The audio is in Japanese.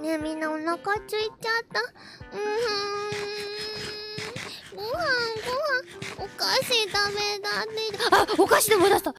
ねえみんなお腹ついちゃった。うーん。ご飯ご飯。お菓子ダメだってあお菓子でも出した。